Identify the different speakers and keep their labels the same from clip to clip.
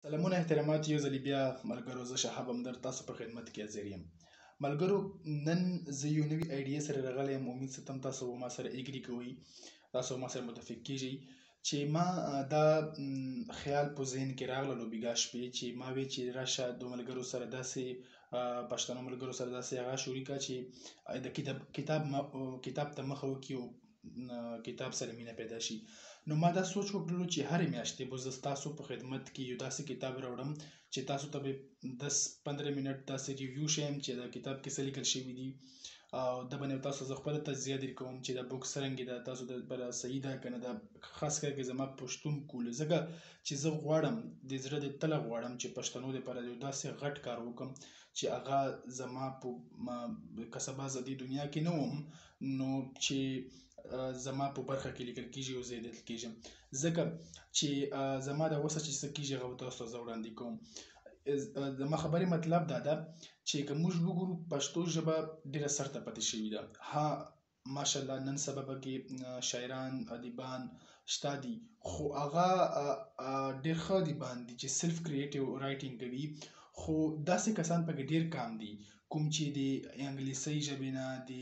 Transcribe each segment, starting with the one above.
Speaker 1: سلامونه احترامات یو ځلې بیا ملګرو زه شهاب همدر تاسو په خدمت کې حاضر یم ملګرو نن زه یو نوي آیډیا سره راغلی یم امید ساتم تاسو به ما سره اګري کوئ تاسو به ما سره متفق کیږئ چې ما دا خیال په ذهن کې راغله نو بیګا شپې چې ما وی چې راشه د ملګرو سره داسې پښتنو ملګرو سره داسې هغه شوری کا چې د کتاب کتاب کتاب ته مخه وکړي کتاب سره مینه پیدا شي نو ما دا سوچ وکړلو چې هرې میاشتې به زه ستاسو په خدمت کې یو داسې کتاب راوړم چې تاسو ته به دس پندره منټ داسې ریویو شیم چې دا کتاب کې څه لیکل شوي دي او دا به تاسو زه خپله تجزیه در کوم چې دا بوک څرنګه ده تاسو د بله صحیح ده که نه ده خاص کر کې زما پښتون کول ځکه چې زه غواړم د زړه د تله غواړم چې پښتنو دپاره یو داسې غټ کار وکړم چې هغه زما په که سبا زه دې دنیا کې نه وم نو چې زما په برخه کې لیکل کیږي او زه دلته کیږم ځکه چې زما د وسه چې څه کیږي هغه تاسو ته وړاندې کوم زما خبرې مطلب دا ده چې که موږ وګورو پښتو ژبه ډیره سرته پاتې شوې ده ها ماشاءالله نن سبا به کې شاعران ادیبان شته دي خو هغه ډیر ښه ادیبان دي چې سلف کریټیو رائټینګ کوي خو داسې کسان پکې ډیر کم دي کوم چې د انګلیسي ژبې نه د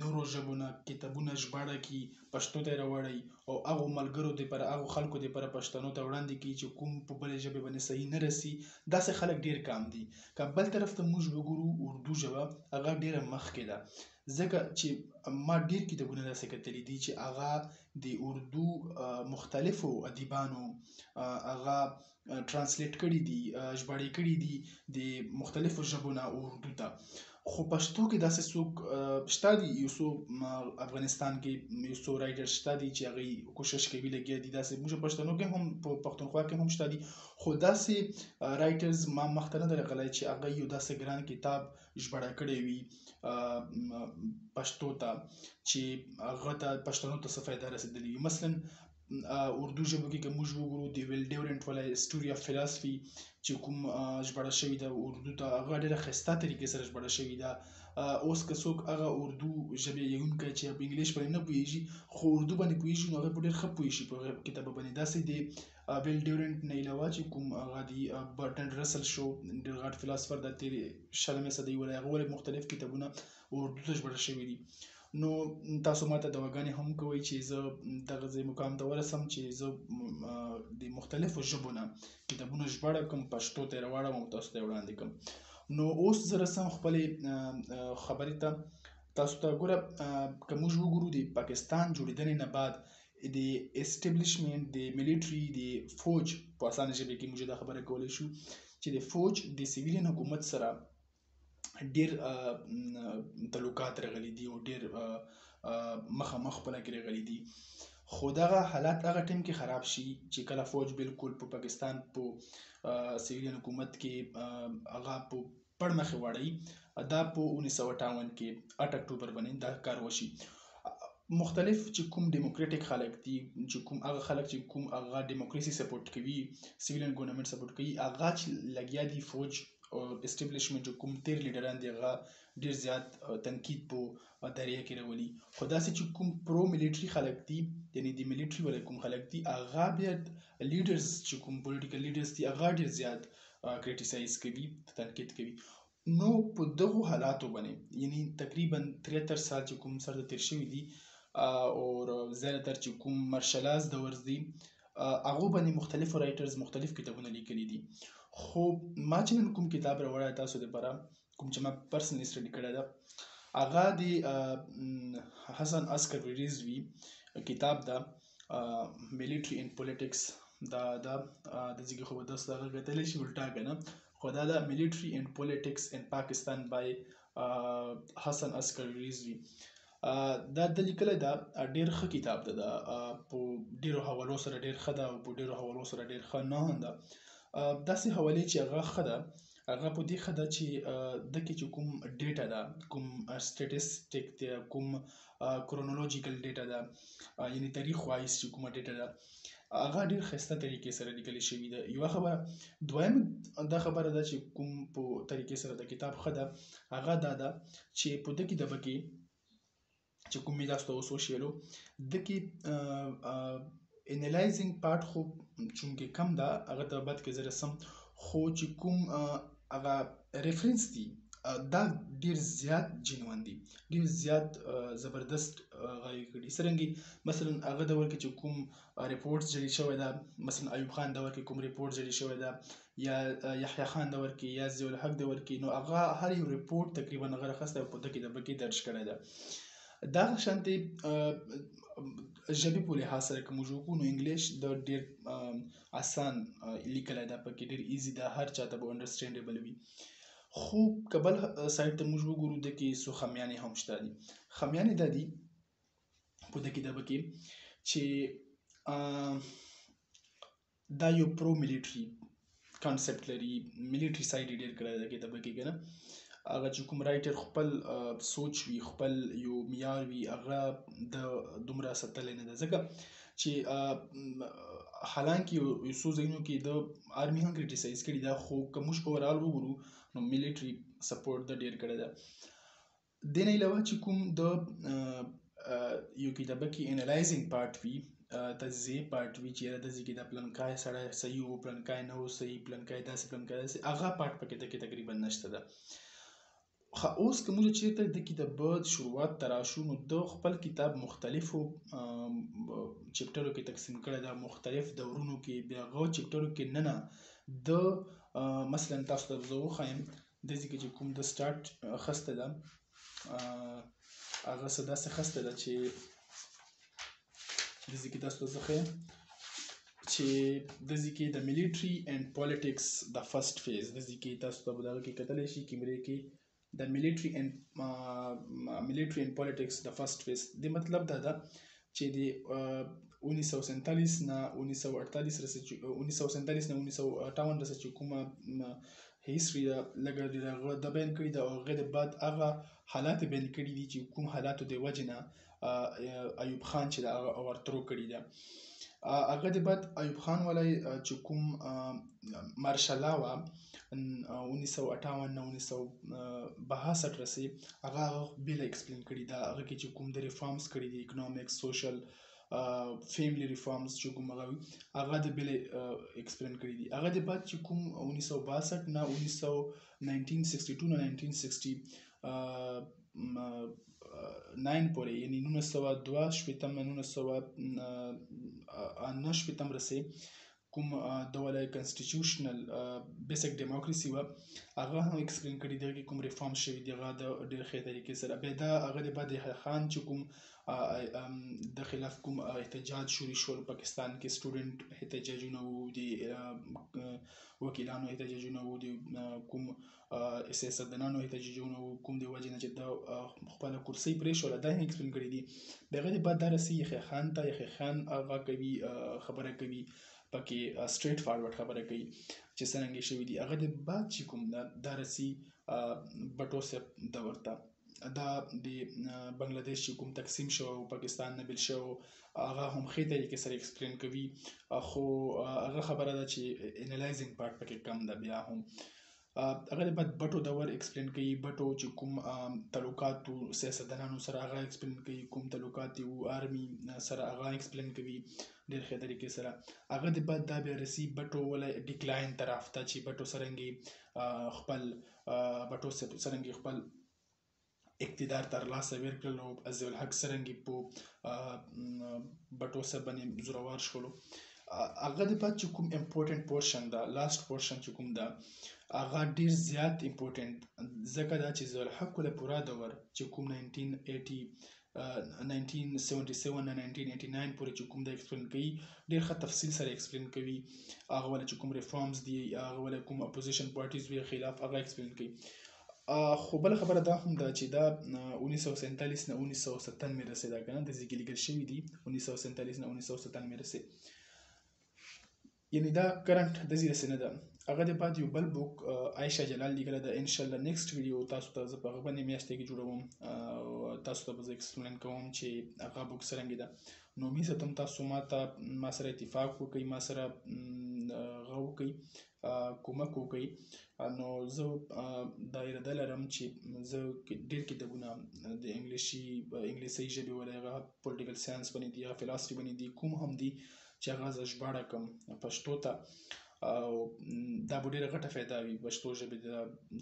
Speaker 1: نورو ژبو نه کتابونه ژباړه کړي پښتو ته یې راوړی او هغو ملګرو دپاره هغو خلکو دپاره پښتنو ته وړاندې کړي چې کوم په بلې ژبې باندې صحیح نه رسي داسې خلک ډېر کم دي که بل طرف ته موږ وګورو اردو ژبه هغه ډېره مخکې ده ځکه چې ما ډېر کتابونه داسې کتلي دي چې هغه د اردو مختلفو ادیبانو هغه ترانسلیټ کړي دي ژباړې کړي دي د مختلفو ژبو نه اردو ته خو پښتو کې داسې څوک شته دي یو څو افغانستان کې یو څو رایټر شته دي چې هغه کوشش کوي لګیا دي داسې موږ پښتنو کې هم په پښتونخوا کې هم شته دي خو داسې رایټرز ما مخته نه درغلی چې هغه یو داسې ګران کتاب ژباړه کړی وي پښتو ته چې هغه ته پښتنو ته څه فائدہ رسیدلی وي مثلا اردو ژبه کې کوم ژبه ګورو دی ویل ډیورنټ ولا هیستوري اف فلسفي چې کوم ژباړه شوی دا اردو ته هغه ډیره خسته طریقې سره ژباړه شوی دا اوس که څوک هغه اردو ژبه یې هم کوي چې په انګلیش باندې نه پوهیږي خو اردو باندې پوهیږي نو هغه په ډیر ښه پوهی شي په کتاب باندې داسې دی ویل ډیورنټ نه علاوه چې کوم هغه دی برټنډ رسل شو ډیر غټ فلسفر د تیر شلمې صدۍ ولا هغه مختلف کتابونه اردو ته ژباړه شوی دي نو تاسو ماته دعاګانې هم کوئ چې زه دغه ځای مقام ته ورسم چې زه د مختلفو ژبو نه کتابونه ژباړه کوم پښتو ته راوړم او تاسو ته وړاندې کوم نو اوس زه رسم خپل خبرې ته تاسو ته ګوره که موږ وګورو د پاکستان جوړېدنې نه بعد د اسټبلیشمنټ د ملټري د فوج په اسانه ژبه کې موږ دا خبره کولی شو چې د فوج د سیویلین حکومت سره ډیر تلوکات رغلي دي او ډیر مخامخ خپل کې رغلي دي خو دغه حالات هغه ټیم کې خراب شي چې کله فوج بالکل په پاکستان په سویلین حکومت کې هغه په پړ مخې وړي دا په 1958 کې 8 اکتوبر باندې دا کار وشي مختلف چې کوم ډیموکراټیک خلک دي چې کوم هغه خلک چې کوم هغه ډیموکراسي سپورټ کوي سیویلن ګورنمنت سپورټ کوي هغه چې لګیا دي فوج او اسټابلیشمنت چې کوم تیر لیډران دي هغه ډیر زیات تنقید په دریا کې راولي خو داسې چې کوم پرو ملټري خلک دي یعنی د ملټري ولې کوم خلک دي هغه بیا لیډرز چې کوم پولیټیکل لیډرز دي هغه ډیر زیات کریټیسایز کوي تنقید کوي نو په دغو حالاتو باندې یعنی تقریبا 73 سال چې کوم سر ته تیر شوی دي او زیاته تر چې کوم مرشلاز د ورزدي هغه باندې مختلفو رائټرز مختلف کتابونه لیکلي دي خو ما چې نن کوم کتاب راوړی تاسو لپاره کوم چې ما پرسنلی سټډي کړی دا هغه د حسن عسکر رضوی کتاب دا ملټری ان پولیټکس دا دا د ځګه خو داس دا غلطه لشي الټا کنه خو دا ده ملټري اینډ پولیټکس ان پاکستان بای حسن عسکر ریزوی دا د لیکل دا ډیر ښه کتاب ده دا په ډیرو حوالو سره ډیر ښه ده او په ډیرو حوالو سره ډیر ښه نه هم ده داسې حوالې چې هغه ښه ده هغه په دې ښه ده چې د کې چې کوم ډیټا ده کوم سټیټسټیک دی کوم کرونولوژیکل ډیټا ده یعنی تاریخ وایز چې کومه ډیټا ده هغه ډیر خسته طریقې سره لیکل شوی دی یو خبره دویم دا خبره ده چې کوم په طریقې سره د کتاب خدا هغه دا ده چې په دې کې د بکی چې کوم دا ستاسو اوس وشیلو د کې انالایزینګ پارت خو چونګې کم ده هغه ته بعد کې زره سم خو چې کوم هغه ریفرنس دی دا ډیر زیات جنون دی ډیر زیات زبردست غوي کړي سرنګي مثلا هغه دور کې چې کوم ریپورت جری شوی دا مثلا ایوب خان دور کې کوم ریپورت جری شوی دا یا یحیی خان دور کې یا ضیاء الحق دور کې نو هغه هر یو ریپورت تقریبا هغه راخسته په دکې د بکې درج کړی دا دا شانتي ژبې په لحاظ سره کوم جو کو نو انګلیش د ډیر اسان لیکلی دا پکې ډېر ایزي دا هر چا ته به انډرسټینډیبل وي خو که بل سایډ ته موږ وګورو د کې څو خمیانې هم شته دي خمیانې دا دي په دې کې دا پکې چې دا یو پرو ملټري کانسپټ لري ملټري سایډ ډېر کړی دا کې دا پکې کنه هغه چې کوم رائټر خپل سوچ وی خپل یو معیار وی هغه د دومره ستل نه ده ځکه چې حالانکه یو څو ځایونو کې د آرمي هم کریټیسایز کړي دا خو که موږ اورال وګورو نو ملټري سپورټ د ډیر کړی ده د نه علاوه چې کوم د یو کې د بکی انالایزینګ پارت وی تجزیه پارت وی چې د ځګې د پلان کای سره صحیح او پلان کای نه او صحیح پلان کای داسې پلان کای داسې هغه پارت پکې د کې تقریبا نشته ده خو اوس که موږ چیرته د کتاب بد شروعات ته راشو نو د خپل کتاب مختلفو چپټرو کې تقسیم کړی دا مختلف دورونو کې بیا غو چپټرو کې نه نه د مثلا تاسو ته زه وخایم د ځکه چې کوم د سٹارټ خسته ده هغه څه داسې خسته ده چې د ځکه تاسو ته ځخه چې د ځکه د مليټري اند پالیټکس د فرست فیز د ځکه تاسو ته بدل کې کتل شي کیمرې کې د مليټري اند مليټري اند پالیټکس د فرست فیز د مطلب دا ده چې د 1947 نه 1948 رسې چې 1947 نه 1958 رسې چې کومه هیستوري دا لګر دی دا د بین کړی دا هغه د بعد هغه حالات بین کړی دي چې کوم حالات د وجنه ایوب خان چې دا ورترو کړی دی هغه د بعد ایوب خان ولای چې کوم مارشلا وا 1958 نه 1962 رسي هغه بیل ایکسپلین کړی دا هغه کې چې کوم د ریفارمز کړی دی اکونومیک سوشل فیملی ریفارمز چې کوم هغه هغه د بیل ایکسپلین کړی دی هغه د بعد چې کوم 1962 نه 1962 نه 1960 ناین پورې یعنی 1902 شپتم نه 1909 شپتم رسې کوم د ولا کنسټیټیوشنل بیسیک دیموکراسي و هغه هم ایکسپلین کړی دی کوم ریفارم شوی دی هغه د ډیر ښه طریقې سره به دا هغه د بده خان چې کوم د خلاف کوم احتجاج شروع شول پاکستان کې سټوډنټ احتجاجونه وو د وکیلانو احتجاجونه وو د کوم سیاستدانانو احتجاجو نه کوم دی وجه نه چې دا خپل کرسي پرې شو دا هیڅ فلم کړی دی دغه دی بعد درسي یخ خان ته یخ خان هغه کوي خبره کوي پکې سټریټ فارورډ خبره کوي چې څنګه شوی دی هغه دی بعد چې کوم دا درسي بټو سپ دورته دا د بنگلاديش چې کوم تقسیم شو او پاکستان نه بل شو هغه هم خې طریقې سره ایکسپلین کوي خو هغه خبره ده چې انالایزینګ پارت پکې کم ده بیا هم هغه د بټو دور ایکسپلین کوي بټو چې کوم تعلقات وو سیاستدانانو سره هغه ایکسپلین کوي کوم تعلقات یې وو آرمي سره هغه ایکسپلین کوي ډېر ښه طریقې سره هغه د بعد دا بیا رسي بټو ولا ډیکلاین طرف ته چې بټو سرنګي خپل بټو سرنګي خپل اقتدار تر لاسه ویر کړل او عزیز الحق سرنګي په بټو سره باندې زوروار شولو هغه د پات چې کوم امپورټنت پورشن دا لاست پورشن چې کوم دا هغه ډیر زیات امپورټنت ځکه دا چې زول حق له پورا دور چې کوم 1980 1977 نه 1989 پورې چې کوم د ایکسپلین کوي ډیر ښه تفصیل سره ایکسپلین کوي هغه ول چې کوم ریفارمز دی هغه ول کوم اپوزیشن پارټیز وی خلاف هغه ایکسپلین کوي خو بل خبره دا هم ده چې دا 1947 نه 1997 مې رسیدا کنه د زیګلیګل شوی دی 1947 نه 1997 مې رسیدا یعنی دا کرنټ د زیره سینه ده هغه د بعد یو بل بوک عائشہ جلال لیکل دا ان شاء الله نیکسټ ویډیو تاسو ته زه په هغه باندې میاشتې کې جوړوم تاسو ته به زه ایکسپلین کوم چې هغه بوک څنګه ده نو می زه تم تاسو ما ته ما سره اتفاق وکړئ ما سره غو کوي کومک وکړي نو زه دا اراده لرم چې زه ډېر کتابونه د انګلیسي انګلیسي ژبې ولې هغه پولیټیکل ساينس باندې دي یا فلسفي باندې دي کوم هم دي چې هغه زه ژباړه کوم پښتو ته او دا به ډېره غټه فایده وي پښتو ژبې ته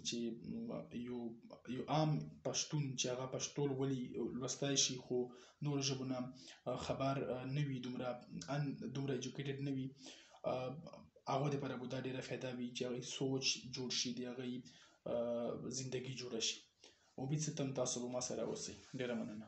Speaker 1: چې یو یو عام پښتون چې هغه پښتو لولي لوستی شي خو نور ژبو نه خبر نه وي دومره ان دومره ایجوکیټډ نه وي هغه د پر بودا ډېره فایده وي چې هغه سوچ جوړ شي دی هغه زندگی جوړ شي او بیت ستم تاسو به ما سره اوسئ ډېره مننه